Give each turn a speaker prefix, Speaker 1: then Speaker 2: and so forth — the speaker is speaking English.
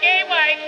Speaker 1: gay white.